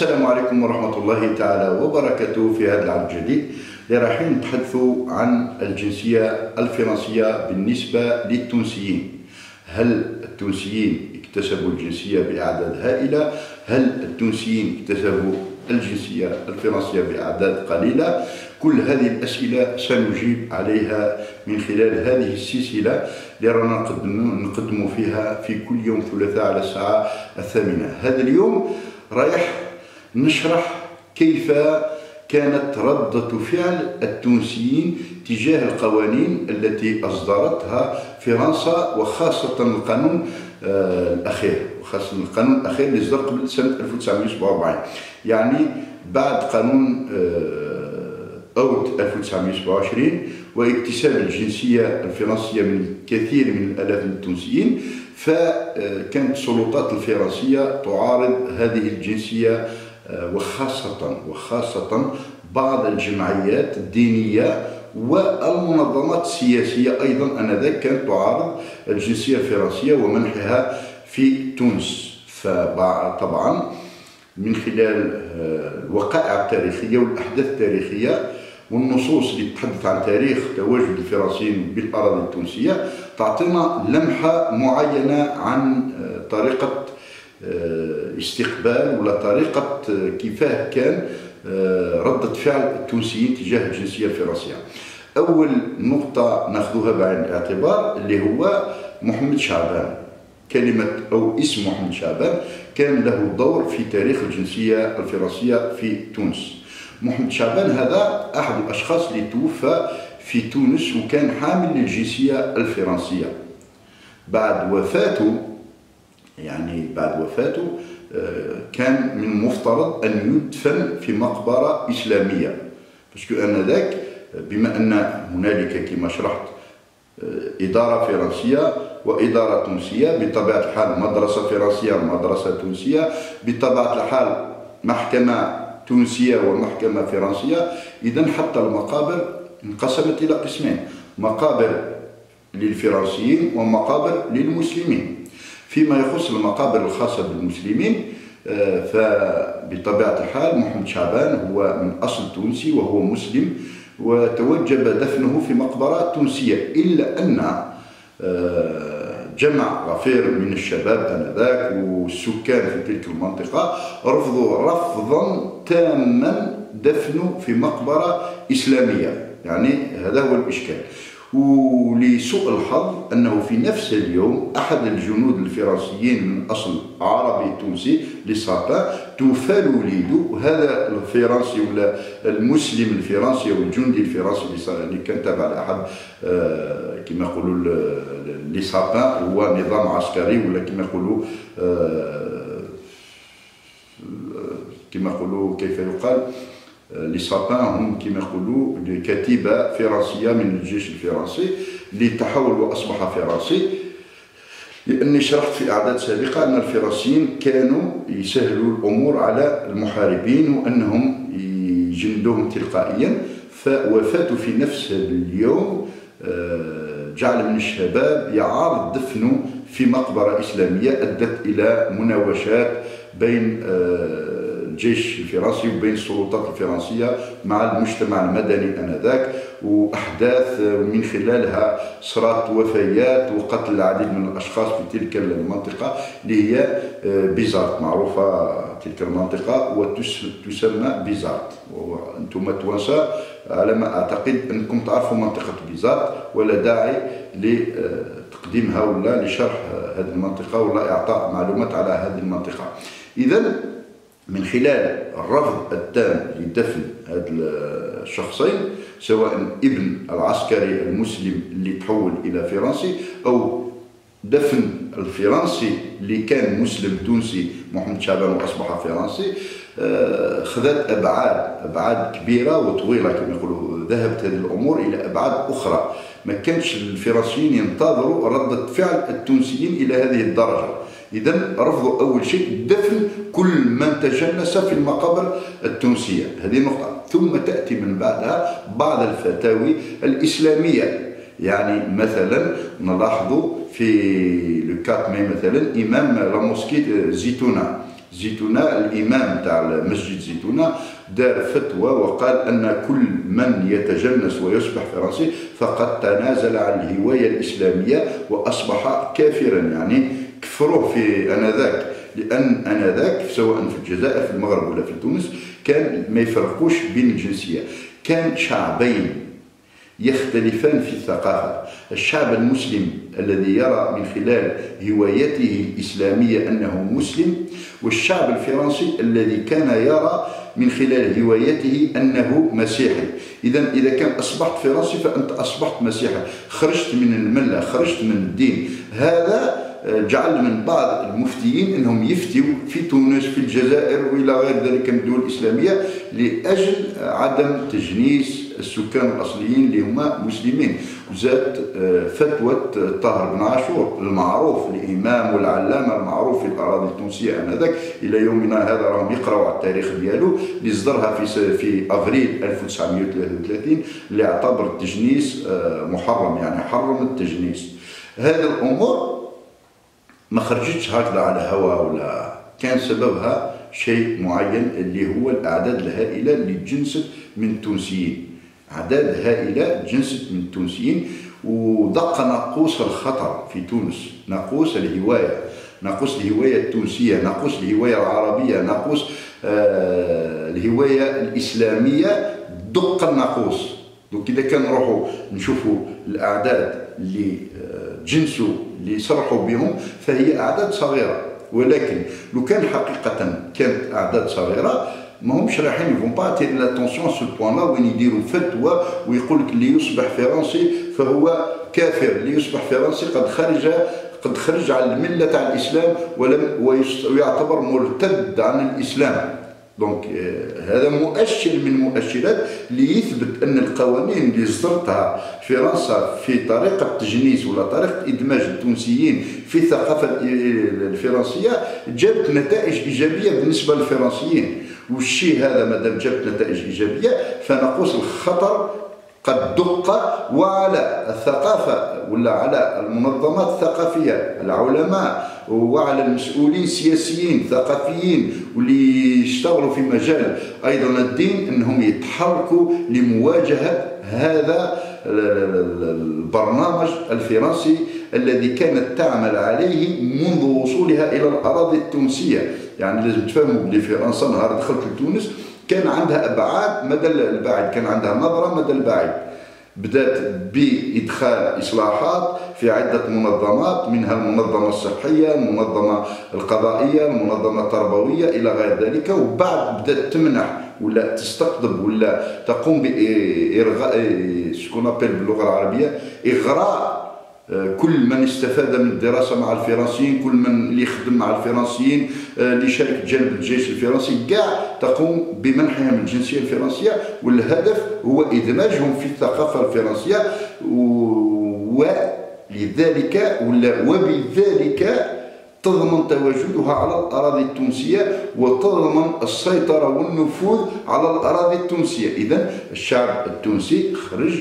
السلام عليكم ورحمة الله تعالى وبركاته في هذا العام الجديد رايحين نتحدثوا عن الجنسية الفرنسية بالنسبة للتونسيين هل التونسيين اكتسبوا الجنسية بأعداد هائلة؟ هل التونسيين اكتسبوا الجنسية الفرنسية بأعداد قليلة؟ كل هذه الأسئلة سنجيب عليها من خلال هذه السلسلة اللي رانا نقدم فيها في كل يوم ثلاثاء على الساعة الثامنة هذا اليوم رايح نشرح كيف كانت ردة فعل التونسيين تجاه القوانين التي أصدرتها فرنسا وخاصة القانون آه، الأخير وخاصة القانون الأخير اللي صدر قبل سنة 1947 يعني بعد قانون آه، أوت 1927 واكتساب الجنسية الفرنسية من كثير من الآلاف من التونسيين فكانت السلطات الفرنسية تعارض هذه الجنسية آه، وخاصة وخاصة بعض الجمعيات الدينية والمنظمات السياسية أيضا أنذاك كانت تعارض الجنسية الفرنسية ومنحها في تونس. فطبعا من خلال آه، الوقائع التاريخية والأحداث التاريخية والنصوص اللي تتحدث عن تاريخ تواجد الفرنسيين بالأراضي التونسية تعطينا لمحة معينة عن آه، طريقة آه، استقبال ولا طريقة آه، كيفاه كان ردة فعل التونسيين تجاه الجنسية الفرنسية. أول نقطة ناخذها بعين الاعتبار اللي هو محمد شعبان. كلمة أو اسم محمد شعبان كان له دور في تاريخ الجنسية الفرنسية في تونس. محمد شعبان هذا أحد الأشخاص اللي توفى في تونس وكان حامل للجنسية الفرنسية. بعد وفاته يعني بعد وفاته آه، كان من المفترض أن يدفن في مقبرة إسلامية. باسكو ذاك بما أن هنالك كما شرحت آه، إدارة فرنسية وإدارة تونسية بطبيعة الحال مدرسة فرنسية ومدرسة تونسية بطبيعة الحال محكمة تونسية ومحكمة فرنسية. إذا حتى المقابر انقسمت إلى قسمين مقابر للفرنسيين ومقابر للمسلمين. فيما يخص المقابر الخاصة بالمسلمين آه، فبطبيعة الحال محمد شعبان هو من أصل تونسي وهو مسلم وتوجب دفنه في مقبرة تونسية إلا أن آه، جمع غفير من الشباب آنذاك والسكان في تلك المنطقة رفضوا رفضا تاما دفنه في مقبرة إسلامية. يعني هذا هو الإشكال. ولسوء الحظ أنه في نفس اليوم أحد الجنود الفرنسيين من اصل عربي تونسي لسابان توفى وليده هذا الفرنسي ولا المسلم الفرنسي والجندي الفرنسي اللي كان تابع لأحد آه، كما يقولوا لسابان هو نظام عسكري ولا كما يقولوا آه، كما يقولوا كيف يقال لي هم كما يقولوا كتيبه فرنسيه من الجيش الفرنسي اللي تحول واصبح فرنسي لاني شرحت في اعداد سابقه ان الفرنسيين كانوا يسهلوا الأمور على المحاربين وانهم يجندوهم تلقائيا فوفاته في نفس اليوم جعل من الشباب يعارض دفنه في مقبره اسلاميه ادت إلى مناوشات بين الجيش الفرنسي وبين السلطات الفرنسية مع المجتمع المدني آنذاك وأحداث من خلالها صارت وفيات وقتل العديد من الأشخاص في تلك المنطقة اللي هي آه، بيزارت معروفة تلك المنطقة وتسمى بيزارت. وأنتم توانسه على ما أعتقد أنكم تعرفوا منطقة بيزارت ولا داعي لتقديمها ولا لشرح هذه المنطقة ولا إعطاء معلومات على هذه المنطقة. اذا من خلال الرفض التام لدفن هاد الشخصين سواء ابن العسكري المسلم اللي تحول إلى فرنسي أو دفن الفرنسي اللي كان مسلم تونسي محمد شعبان وأصبح فرنسي آه، خذت أبعاد أبعاد كبيرة وطويلة كما يقولوا. ذهبت هذه الأمور إلى أبعاد أخرى. ما كانش الفرنسيين ينتظروا ردة فعل التونسيين إلى هذه الدرجة. إذا رفضوا أول شيء دفن كل من تجنس في المقابر التونسية. هذه نقطة. ثم تأتي من بعدها بعض الفتاوي الإسلامية. يعني مثلا نلاحظ في لو 4 ماي مثلا إمام لاموسكي زيتونة زيتونة الإمام تاع مسجد زيتونة دار فتوى وقال أن كل من يتجنس ويصبح فرنسي فقد تنازل عن الهواية الإسلامية وأصبح كافرا. يعني كفروه في أنذاك. لأن أنذاك سواء في الجزائر في المغرب ولا في تونس كان ما يفرقوش بين الجنسية. كان شعبين يختلفان في الثقافة. الشعب المسلم الذي يرى من خلال هوايته الإسلامية أنه مسلم والشعب الفرنسي الذي كان يرى من خلال هوايته أنه مسيحي. إذا إذا كان أصبحت فرنسي فأنت أصبحت مسيحي. خرجت من الملة خرجت من الدين. هذا جعل من بعض المفتيين إنهم يفتوا في تونس في الجزائر وإلى غير ذلك من الدول الإسلامية لأجل عدم تجنيس السكان الأصليين اللي هما مسلمين. وزاد آه، فتوى طاهر بن عاشور المعروف الإمام والعلامة المعروف في الأراضي التونسية آنذاك إلى يومنا هذا راهم يقرأوا على التاريخ ديالو اللي صدرها في في افريل 1933 اللي اعتبر التجنيس آه، محرم يعني حرم التجنيس. هذه الأمور ما خرجتش هكذا على هوا ولا كان سببها شيء معين اللي هو الأعداد الهائلة اللي جنست من التونسيين. أعداد هائلة جنست من التونسيين. ودق ناقوس الخطر في تونس. ناقوس الهواية. ناقوس الهواية التونسية. ناقوس الهواية العربية. ناقوس آه الهواية الإسلامية. دق الناقوس. دوك إذا كان نروحوا نشوفوا الأعداد اللي آه جنسوا اللي يصرحوا بهم فهي أعداد صغيرة. ولكن لو كان حقيقة كانت أعداد صغيرة ما همش رايحين ils font pas l'attention ce point وين يديروا فتوى ويقول لك اللي يصبح فرنسي فهو كافر. اللي يصبح فرنسي قد خرج قد خرج عن المله تاع الإسلام ولم ويعتبر مرتد عن الإسلام. donc euh, هذا مؤشر من المؤشرات اللي يثبت أن القوانين اللي صدرتها فرنسا في طريقة التجنيس ولا طريقة إدماج التونسيين في الثقافة الفرنسية جابت نتائج إيجابية بالنسبة للفرنسيين. والشيء هذا ما دام جابت نتائج إيجابية فنقوس الخطر قد دق وعلى الثقافة ولا على المنظمات الثقافية العلماء وعلى المسؤولين السياسيين ثقافيين واللي يشتغلوا في مجال أيضا الدين أنهم يتحركوا لمواجهة هذا البرنامج الفرنسي الذي كانت تعمل عليه منذ وصولها إلى الأراضي التونسية. يعني لازم تفهموا بلي فرنسا نهار دخلت لتونس كان عندها أبعاد مدى البعيد كان عندها نظره مدى البعيد. بدأت بإدخال إصلاحات في عدة منظمات منها المنظمة الصحية المنظمة القضائية المنظمة التربوية إلى غير ذلك وبعد بدأت تمنح ولا تستقطب ولا تقوم بإرغاء شكون باللغة العربية إغراء كل من استفاد من الدراسة مع الفرنسيين كل من اللي يخدم مع الفرنسيين آه، اللي شارك جانب الجيش الفرنسي كاع تقوم بمنحهم الجنسية الفرنسية. والهدف هو إدماجهم في الثقافة الفرنسية. ولذلك ولا وبذلك تضمن تواجدها على الأراضي التونسية وتضمن السيطرة والنفوذ على الأراضي التونسية. إذا الشعب التونسي خرج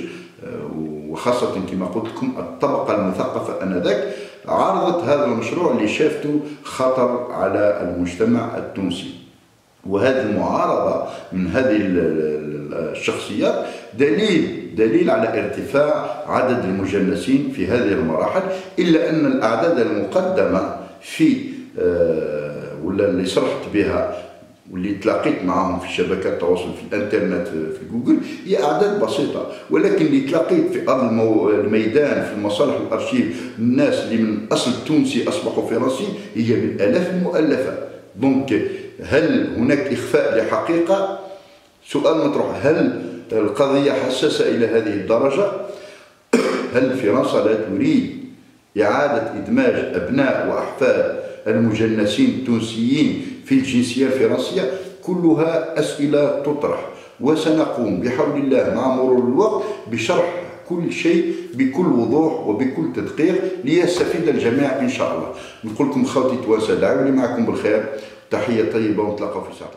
وخاصة كما قلت لكم الطبقة المثقفة آنذاك عرضت هذا المشروع اللي شافته خطر على المجتمع التونسي. وهذه المعارضة من هذه الشخصيات دليل دليل على ارتفاع عدد المجنسين في هذه المراحل إلا أن الأعداد المقدمة في آه، ولا اللي صرحت بها واللي تلاقيت معهم في شبكات التواصل في الانترنت في جوجل هي أعداد بسيطة. ولكن اللي تلاقيت في أرض الميدان في المصالح الارشيف الناس اللي من أصل تونسي أصبحوا فرنسي هي بالآلاف المؤلفة. donc هل هناك إخفاء لحقيقة؟ سؤال مطروح. هل القضية حساسة إلى هذه الدرجة؟ هل فرنسا لا تريد إعادة إدماج أبناء وأحفاد المجنسين التونسيين في الجنسية الفرنسية كلها أسئلة تطرح. وسنقوم بحول الله مع مرور الوقت بشرح كل شيء بكل وضوح وبكل تدقيق ليستفيد الجميع إن شاء الله. نقول لكم خوتي توانسة دعوني معكم بالخير. تحية طيبة ونتلاقى في ساعة